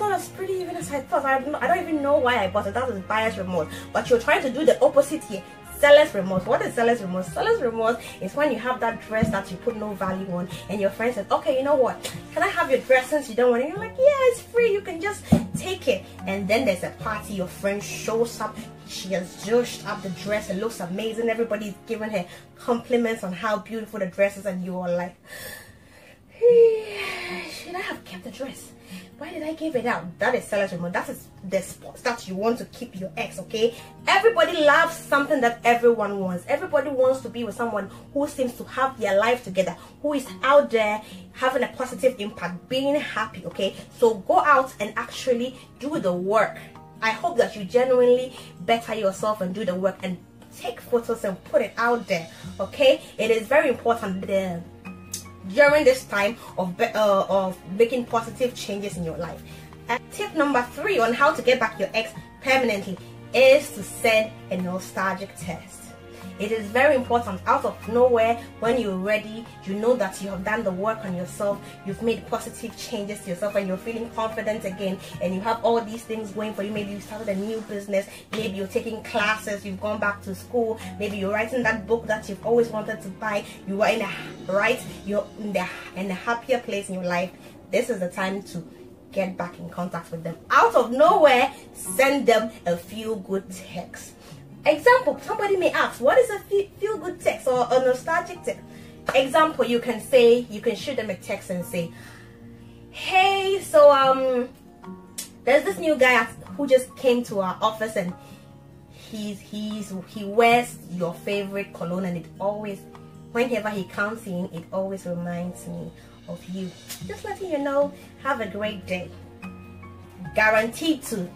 not as pretty even as I thought. I don't, I don't even know why I bought it. That is buyer's remorse. But you're trying to do the opposite here. Seller's remorse. What is seller's remorse? Seller's remorse is when you have that dress that you put no value on, and your friend says, "Okay, you know what? Can I have your dress since you don't want it?" You're like, "Yeah, it's free. You can just take it." And then there's a party. Your friend shows up. She has just up the dress. It looks amazing. Everybody's giving her compliments on how beautiful the dress is, and you are like, "Should I have kept the dress?" Why did I give it out? That is seller's remorse. That is the spot that you want to keep your ex, okay? Everybody loves something that everyone wants. Everybody wants to be with someone who seems to have their life together, who is out there having a positive impact, being happy, okay? So go out and actually do the work. I hope that you genuinely better yourself and do the work and take photos and put it out there, okay? It is very important. The during this time of uh, of making positive changes in your life. And tip number three on how to get back your ex permanently is to send a nostalgic test. It is very important. Out of nowhere when you're ready, you know that you have done the work on yourself, you've made positive changes to yourself, and you're feeling confident again, and you have all these things going for you. Maybe you started a new business, maybe you're taking classes, you've gone back to school, maybe you're writing that book that you've always wanted to buy, you are in a right, you're in the in a happier place in your life. This is the time to get back in contact with them. Out of nowhere, send them a few good text Example, somebody may ask, what is a feel good text or a nostalgic text? Example, you can say, you can shoot them a text and say, hey, so um, there's this new guy who just came to our office and he's he's he wears your favorite cologne and it always whenever he comes in it always reminds me of you just letting you know have a great day guaranteed to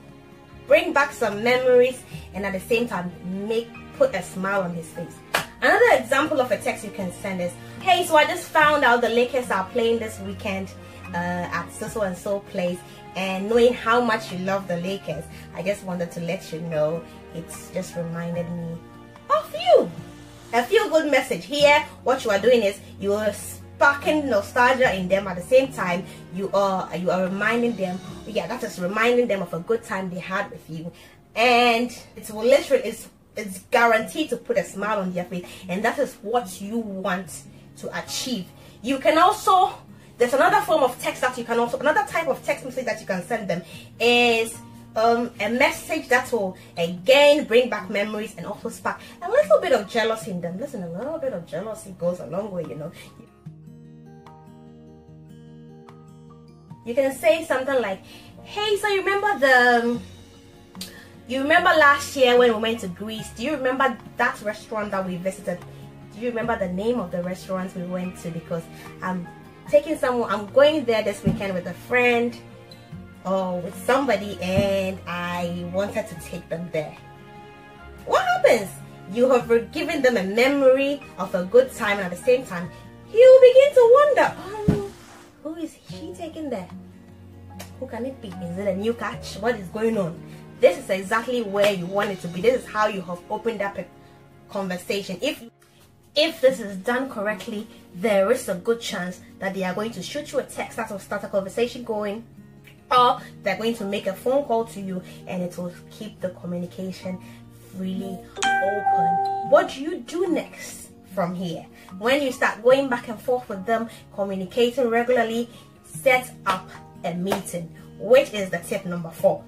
bring back some memories and at the same time make put a smile on his face. Another example of a text you can send is hey so i just found out the lakers are playing this weekend uh, at so and so place and knowing how much you love the lakers i just wanted to let you know it's just reminded me of you. A feel good message here. What you are doing is you are sparking nostalgia in them at the same time you are you are reminding them yeah that is reminding them of a good time they had with you and it's literally it's it's guaranteed to put a smile on their face and that is what you want to achieve you can also there's another form of text that you can also another type of text message that you can send them is um, a message that will again bring back memories and also spark a little bit of jealousy in them. Listen, a little bit of jealousy goes a long way, you know. You can say something like hey so you remember the um, you remember last year when we went to greece? Do you remember that restaurant that we visited? Do you remember the name of the restaurant we went to? Because i'm taking someone i'm going there this weekend with a friend or with somebody and i wanted to take them there. What happens? You have given them a memory of a good time and at the same time you begin to wonder oh, who is she taking there? Who can it be? Is it a new catch? What is going on? This is exactly where you want it to be. This is how you have opened up a conversation. If if this is done correctly, there is a good chance that they are going to shoot you a text that will start a conversation going, or they're going to make a phone call to you and it will keep the communication really open. What do you do next? From here. When you start going back and forth with them, communicating regularly, set up a meeting, which is the tip number four.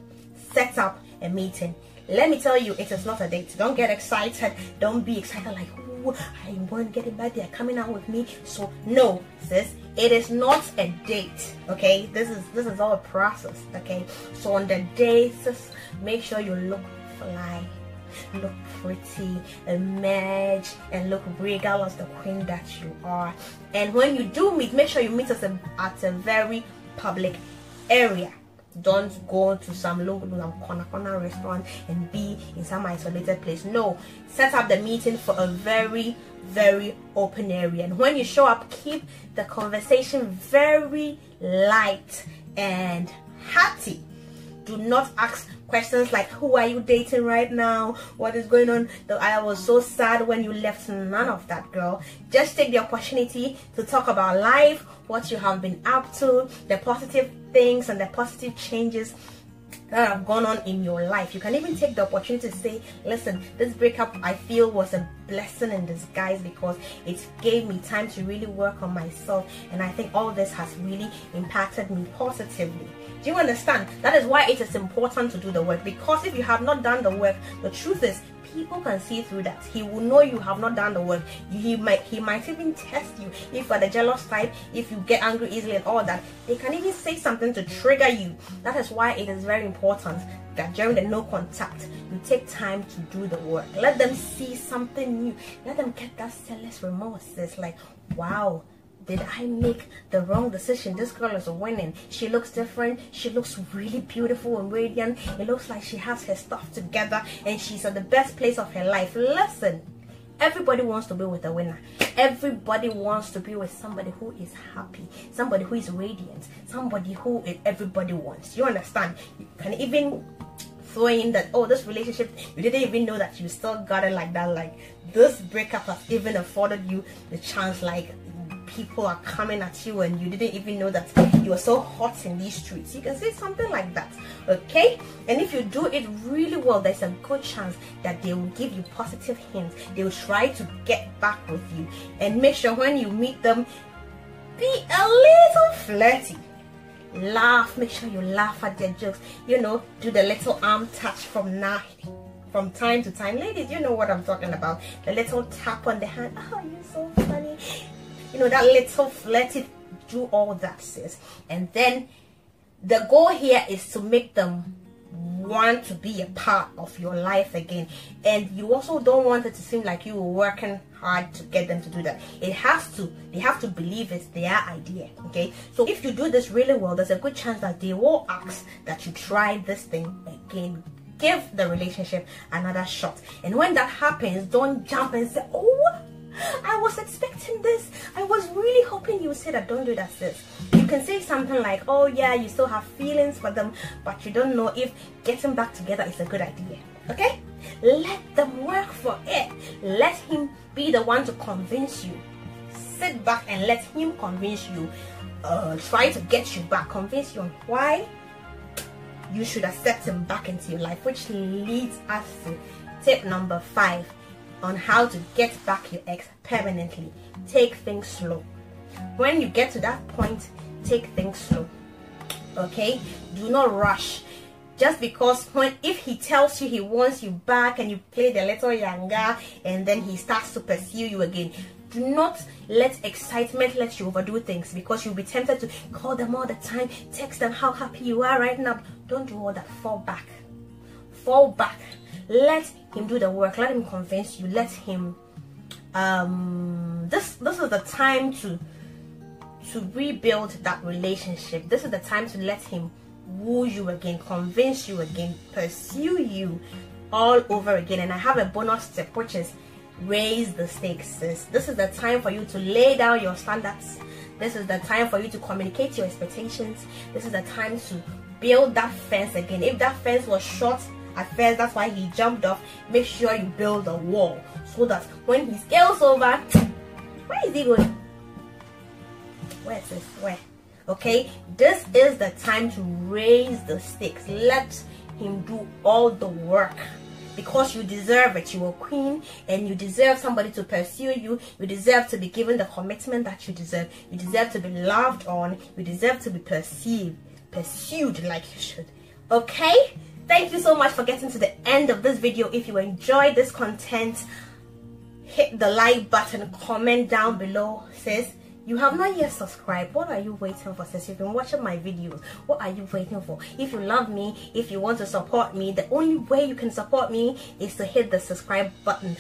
Set up a meeting. Let me tell you, it is not a date. Don't get excited. Don't be excited like, oh, I want to get invited. They're coming out with me. So no, sis, it is not a date. Okay, this is this is all a process. Okay, so on the day, sis, make sure you look fly look pretty, emerge, and look regal as the queen that you are. And when you do meet, make sure you meet us at a very public area. Don't go to some local corner corner restaurant and be in some isolated place. No, set up the meeting for a very very open area. And when you show up, keep the conversation very light and hearty do not ask questions like who are you dating right now? What is going on? I was so sad when you left. None of that girl. Just take the opportunity to talk about life what you have been up to the positive things and the positive changes that have gone on in your life. You can even take the opportunity to say, listen, this breakup I feel was a blessing in disguise because it gave me time to really work on myself. And I think all this has really impacted me positively. Do you understand? That is why it is important to do the work because if you have not done the work, the truth is people can see through that. He will know you have not done the work. He might he might even test you if you're the jealous type, if you get angry easily and all that. They can even say something to trigger you. That is why it is very important that during the no contact, you take time to do the work. Let them see something new. Let them get that seller's remorse. It's like, wow, did I make the wrong decision? This girl is winning. She looks different. She looks really beautiful and radiant. It looks like she has her stuff together and she's at the best place of her life. Listen, everybody wants to be with a winner. Everybody wants to be with somebody who is happy, somebody who is radiant, somebody who everybody wants. You understand? You can even throw in that, oh, this relationship, you didn't even know that you still got it like that. Like, this breakup has even afforded you the chance, like, people are coming at you and you didn't even know that you were so hot in these streets. You can say something like that, okay? And if you do it really well, there's a good chance that they will give you positive hints. They will try to get back with you. And make sure when you meet them, be a little flirty. Laugh, make sure you laugh at their jokes. You know, do the little arm touch from now from time to time. Ladies, you know what I'm talking about. The little tap on the hand. Oh, you're so funny you know that little let it do all that sis. And then the goal here is to make them want to be a part of your life again. And you also don't want it to seem like you were working hard to get them to do that. It has to they have to believe it's their idea okay? So if you do this really well there's a good chance that they will ask that you try this thing again. Give the relationship another shot. And when that happens don't jump and say oh I was expecting this. I was really hoping you would say that don't do that, sis. You can say something like, oh yeah, you still have feelings for them, but you don't know if getting back together is a good idea. Okay? Let them work for it. Let him be the one to convince you. Sit back and let him convince you. Uh, try to get you back. Convince you on why you should accept him back into your life, which leads us to tip number five on how to get back your ex permanently. Take things slow. When you get to that point, take things slow. Okay? Do not rush. Just because when if he tells you he wants you back and you play the little younger and then he starts to pursue you again, do not let excitement let you overdo things because you'll be tempted to call them all the time, text them how happy you are right now. Don't do all that. Fall back. Fall back. Let him do the work. Let him convince you. Let him um this this is the time to to rebuild that relationship. This is the time to let him woo you again convince you again pursue you all over again. And i have a bonus tip which is raise the stakes sis. this is the time for you to lay down your standards. This is the time for you to communicate your expectations. This is the time to build that fence again. If that fence was short at first that's why he jumped off make sure you build a wall so that when he scales over where is he going where is this where okay this is the time to raise the stakes let him do all the work because you deserve it. You are queen and you deserve somebody to pursue you. You deserve to be given the commitment that you deserve. You deserve to be loved on. You deserve to be perceived, pursued like you should. Okay? Thank you so much for getting to the end of this video. If you enjoyed this content, hit the like button, comment down below, sis. You have not yet subscribed. What are you waiting for, sis? You've been watching my videos. What are you waiting for? If you love me, if you want to support me, the only way you can support me is to hit the subscribe button.